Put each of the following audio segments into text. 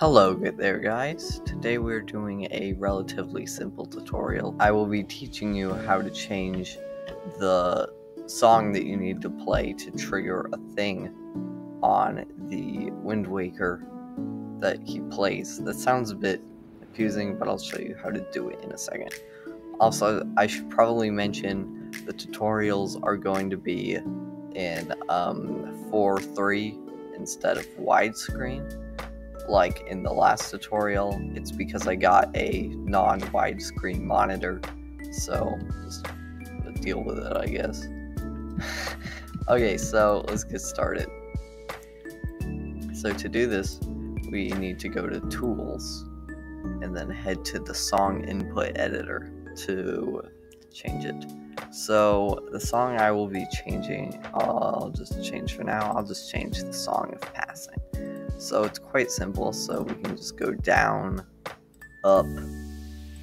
Hello good there guys, today we're doing a relatively simple tutorial. I will be teaching you how to change the song that you need to play to trigger a thing on the Wind Waker that he plays. That sounds a bit confusing, but I'll show you how to do it in a second. Also, I should probably mention the tutorials are going to be in um, 4.3 instead of widescreen like in the last tutorial, it's because I got a non-widescreen monitor, so just deal with it, I guess. okay, so let's get started. So to do this, we need to go to Tools, and then head to the Song Input Editor to change it. So the song I will be changing, I'll just change for now, I'll just change the Song of Passing. So it's quite simple, so we can just go down, up,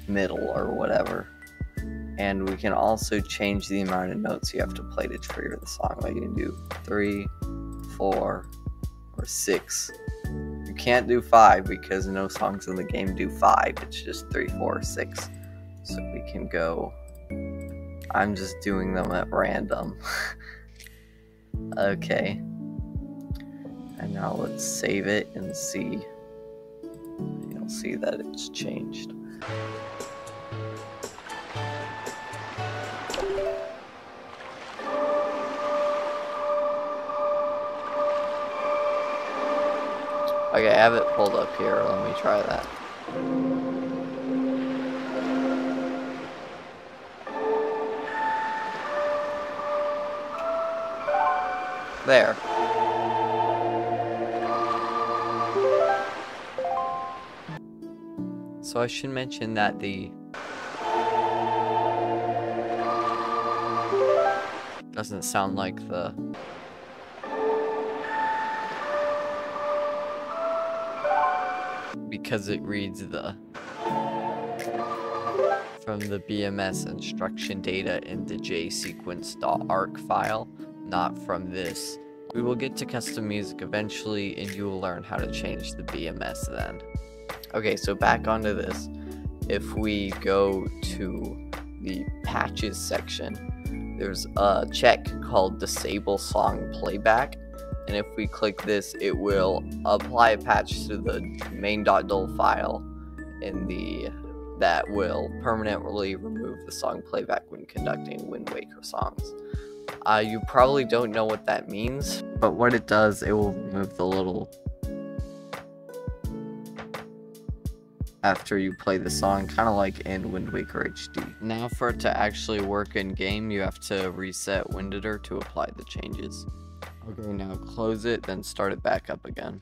middle, or whatever. And we can also change the amount of notes you have to play to trigger the song. Like you can do three, four, or six. You can't do five because no songs in the game do five. It's just three, four, six. So we can go. I'm just doing them at random. okay. And now let's save it and see. You'll see that it's changed. Okay, I have it pulled up here. Let me try that. There. So I should mention that the doesn't sound like the because it reads the from the BMS instruction data in the jsequence.arc file, not from this. We will get to custom music eventually and you will learn how to change the BMS then. Okay, so back onto this. If we go to the patches section, there's a check called disable song playback. And if we click this, it will apply a patch to the main.dol file in the that will permanently remove the song playback when conducting Wind Waker songs. Uh, you probably don't know what that means, but what it does, it will remove the little after you play the song, kind of like in Wind Waker HD. Now for it to actually work in game, you have to reset Winditor to apply the changes. Okay, now close it, then start it back up again.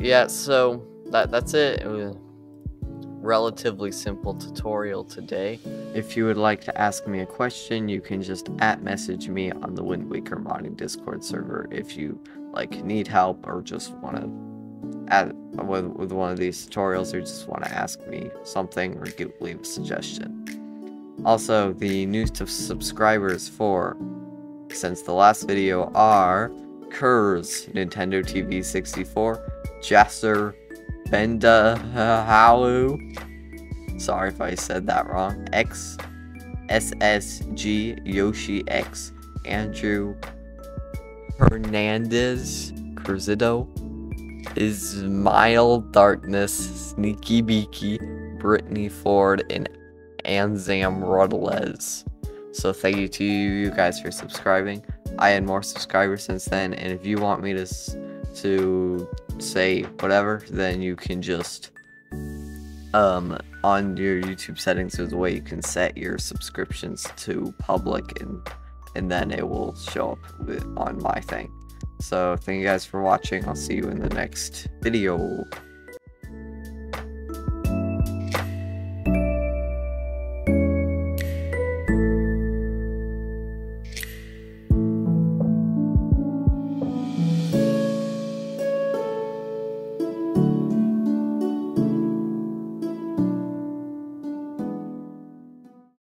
Yeah, so that that's it. it relatively simple tutorial today. If you would like to ask me a question, you can just at message me on the Wind Waker modding Discord server if you like need help or just want to add with, with one of these tutorials or just want to ask me something or give, leave a suggestion. Also, the new subscribers for since the last video are Kurz, Nintendo TV 64, Jasser, Benda Halu. Sorry if I said that wrong. X SSG Yoshi X Andrew Hernandez Cruzito Ismail Darkness Sneaky Beaky Brittany Ford and Anzam Rodales. So thank you to you guys for subscribing. I had more subscribers since then, and if you want me to to say whatever, then you can just um on your YouTube settings there's a way you can set your subscriptions to public and and then it will show up on my thing. So thank you guys for watching. I'll see you in the next video.